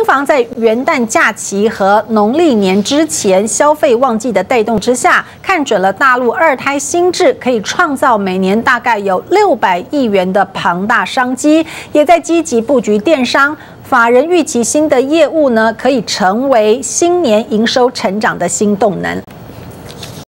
新房在元旦假期和农历年之前消费旺季的带动之下，看准了大陆二胎新制可以创造每年大概有六百亿元的庞大商机，也在积极布局电商。法人预期新的业务呢，可以成为新年营收成长的新动能。